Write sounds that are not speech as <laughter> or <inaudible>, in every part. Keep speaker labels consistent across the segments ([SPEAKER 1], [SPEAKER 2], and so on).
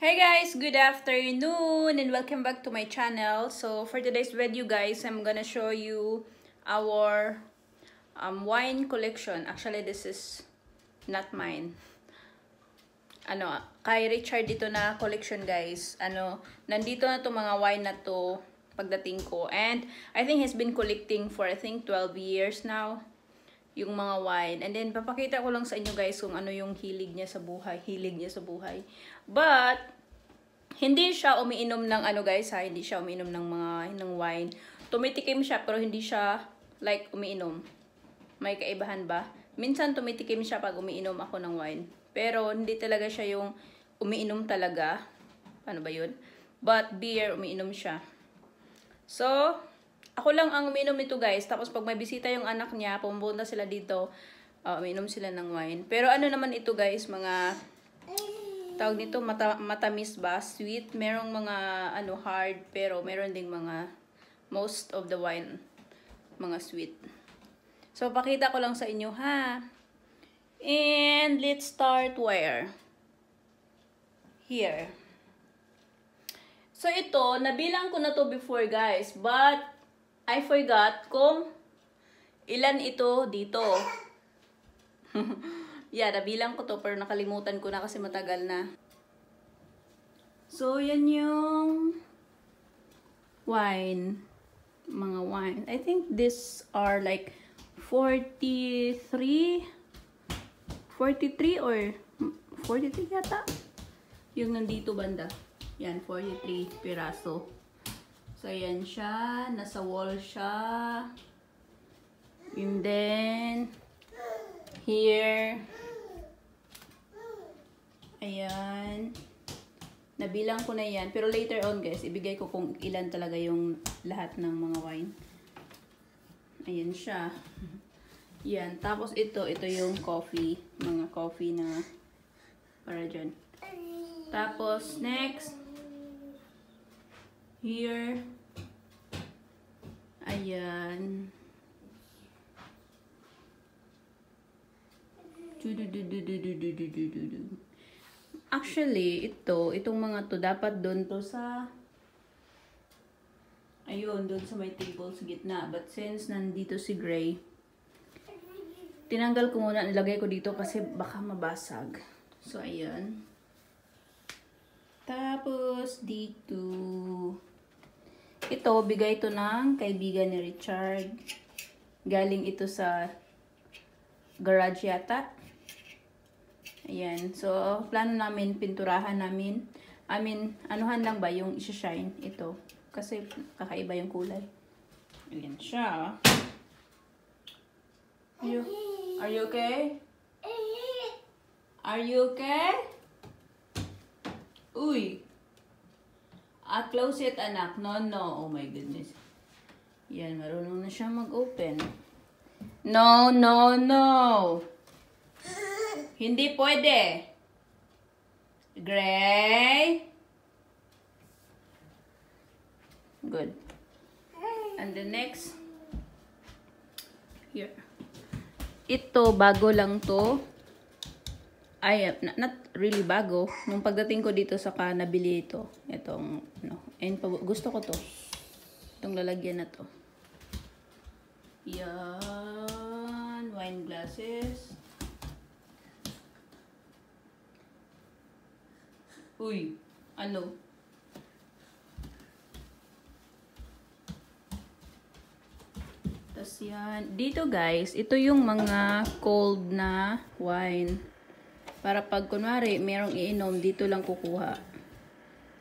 [SPEAKER 1] Hey guys, good afternoon and welcome back to my channel. So for today's video guys, I'm gonna show you our um, wine collection. Actually, this is not mine. Ano, kay Richard dito na collection guys. Ano, nandito na to mga wine na to pagdating ko. And I think he's been collecting for I think 12 years now yung mga wine. And then, papakita ko lang sa inyo guys kung ano yung hilig niya sa buhay. Hilig niya sa buhay. But, hindi siya umiinom ng ano guys ha. Hindi siya umiinom ng mga ng wine. Tumitikim siya pero hindi siya like umiinom. May kaibahan ba? Minsan tumitikim siya pag umiinom ako ng wine. Pero hindi talaga siya yung umiinom talaga. Paano ba yun? But beer, umiinom siya. So, ako lang ang uminom nito guys. Tapos pag may bisita yung anak niya, pumunta sila dito, uh, uminom sila ng wine. Pero ano naman ito guys, mga tawag nito mata, matamis ba? Sweet. Merong mga ano hard, pero meron ding mga most of the wine mga sweet. So pakita ko lang sa inyo ha. And let's start where? Here. So ito, nabilang ko na to before guys, but I forgot kung ilan ito dito. <laughs> yeah, nabilang ko to pero nakalimutan ko na kasi matagal na. So, yan yung wine. Mga wine. I think these are like 43 43 or 43 yata. Yung nandito banda. Yan, 43 piraso. So, ayan siya. Nasa wall siya. And then, here. Ayan. Nabilang ko na yan. Pero later on, guys, ibigay ko kung ilan talaga yung lahat ng mga wine. Ayan siya. Yan. Tapos ito, ito yung coffee. Mga coffee na para dyan. Tapos, next, Here. Ayan. Actually, ito, itong mga to, dapat doon to sa ayun, doon sa may table sa gitna. But since nandito si Gray, tinanggal ko muna, nilagay ko dito kasi baka mabasag. So, ayan. Tapos, dito, ito, bigay ito ng kaibigan ni Richard. Galing ito sa garage yata. Ayan. So, plano namin, pinturahan namin. I mean, anuhan lang ba yung isa-shine ito. Kasi kakaiba yung kulay. Ayan siya. Are you, are you okay? Are you okay? Uy! Ah, close it, anak. No, no. Oh my goodness. Yan, marunong na siya mag-open. No, no, no. Hindi pwede. Gray. Good. And the next. Here. Ito, bago lang to ay, not really bago. Nung pagdating ko dito sa ka, nabili ito. Itong, no. And gusto ko to. Itong lalagyan na to. Yan. Wine glasses. Uy. Ano? Tapos yan. Dito guys, ito yung mga cold na wine. Para pag kunwari, merong iinom, dito lang kukuha.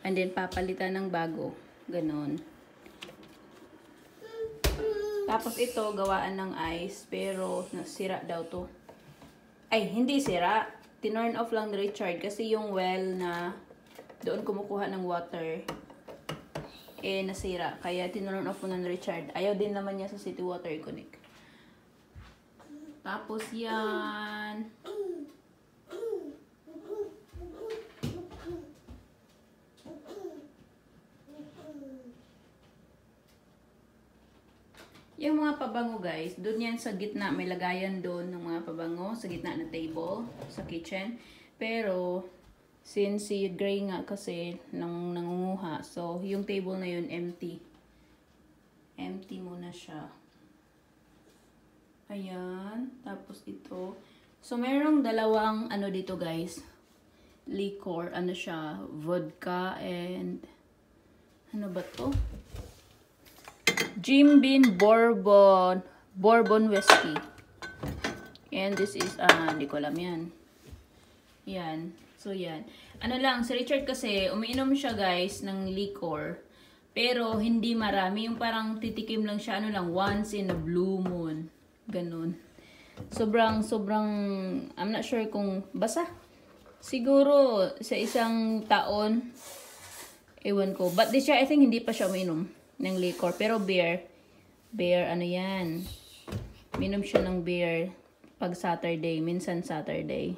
[SPEAKER 1] And then, papalitan ng bago. Ganon. Tapos ito, gawaan ng ice. Pero, nasira daw to. Ay, hindi sira. Tinurn off lang ni Richard. Kasi yung well na doon kumukuha ng water, eh, nasira. Kaya, tinurn off na ni Richard. Ayaw din naman niya sa City Water Connect. Tapos, yan. Yung mga pabango guys, doon yan sa gitna, may lagayan doon ng mga pabango sa gitna ng table, sa kitchen. Pero, Since si Gray nga kasi nang nangunguha. So, yung table na yun empty. Empty muna siya. Ayan. Tapos ito. So, merong dalawang ano dito guys. Liquor. Ano siya? Vodka and ano ba to? Jim Beam Bourbon. Bourbon Whiskey. And this is, ah, hindi ko alam yan. Yan. So, yan. Ano lang, si Richard kasi, umiinom siya guys ng liquor. Pero, hindi marami. Yung parang titikim lang siya, ano lang, once in a blue moon. Ganun. Sobrang, sobrang, I'm not sure kung, basa. Siguro, sa isang taon, ewan ko. But this year, I think hindi pa siya umiinom ng liquor. Pero beer, beer, ano yan. Minom siya ng beer pag Saturday, minsan Saturday.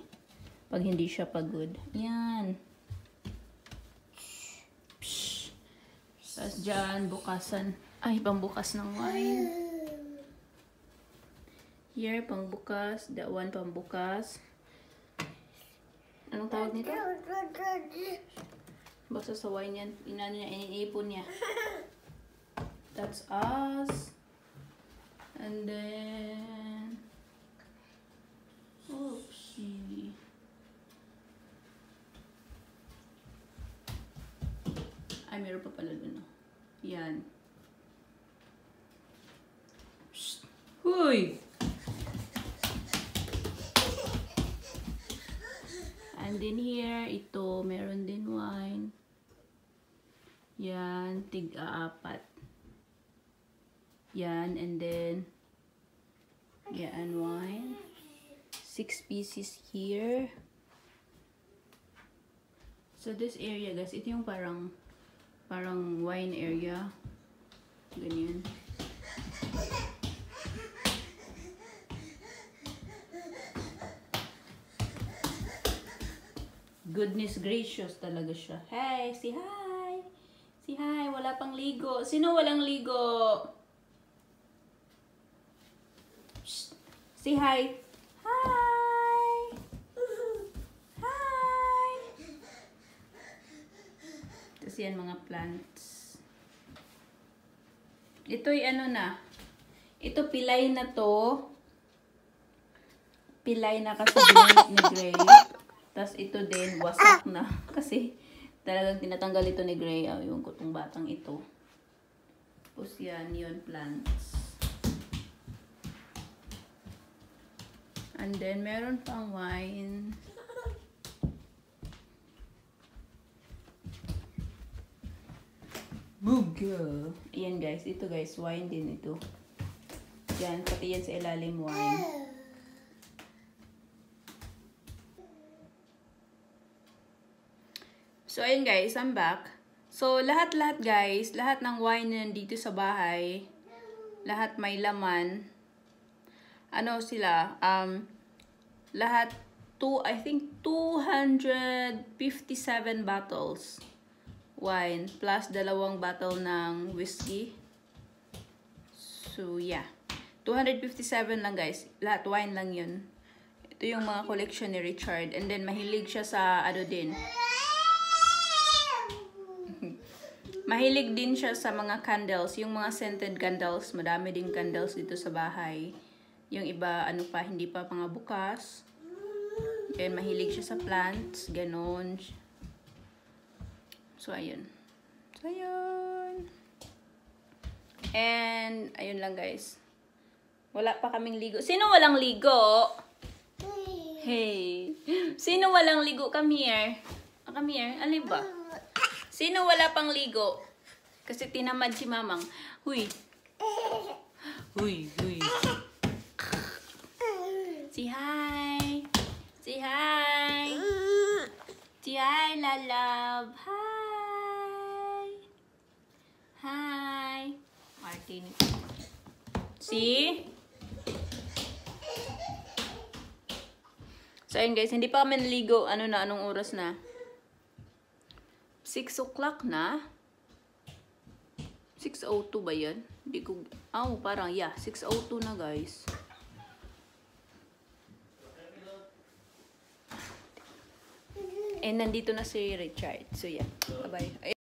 [SPEAKER 1] Pag hindi siya pagod. Yan. Psh. Tapos dyan, bukasan. Ay, pambukas ng wine. Here, pangbukas. That one, pambukas. Anong tawag nito? Basta sa wine yan. Inano niya, iniipon niya. That's us. And then... Oopsie. Ay, meron pa pala dun. Yan. Huy! And then here, ito, meron din wine. Yan, tig-apat. Yan, and then, yan, wine. Six pieces here. So, this area, guys, ito yung parang, parang wine area. Ganyan. Goodness gracious talaga siya. Hey, si hi! Si hi, wala pang ligo. Sino walang ligo? Si hi. Hi! Hi! Tapos yan mga plants. Ito'y ano na. Ito pilay na to. Pilay na kasi <laughs> ginamit ni Gray. Tapos ito din, wasak na. Kasi talagang tinatanggal ito ni Gray. Oh, yung kutong batang ito. Tapos yan, yun, plants. And then, meron pang wine. Buga! Ayan guys, ito guys, wine din ito. Yan, pati yan sa ilalim wine. So, ayun guys, I'm back. So, lahat-lahat guys, lahat ng wine na nandito sa bahay, lahat may laman. Ano sila? Um, lahat, two, I think 257 bottles wine plus dalawang bottle ng whiskey. So, yeah. 257 lang guys. Lahat wine lang yun. Ito yung mga collection ni Richard. And then, mahilig siya sa ano din. <laughs> Mahilig din siya sa mga candles, yung mga scented candles. Madami din candles dito sa bahay. Yung iba, ano pa, hindi pa mga bukas. Mahilig siya sa plants, ganon. So, ayun. So, ayun. And, ayun lang guys. Wala pa kaming ligo. Sino walang ligo? Hey. Sino walang ligo? Come here. Ah, come here. Ano ba? Sino wala pang ligo? Kasi tinamad si mamang. Huy. Huy, huy. Si hi. Si hi. Si hi, la love. Hi. Hi. Martin. See? So, ayun guys, hindi pa kami naligo. Ano na, anong oras na? 6 o'clock na. 6.02 ba yan? Hindi ko, oh, parang, yeah, 6.02 na guys. And nandito na si Richard. So, yeah. Bye-bye.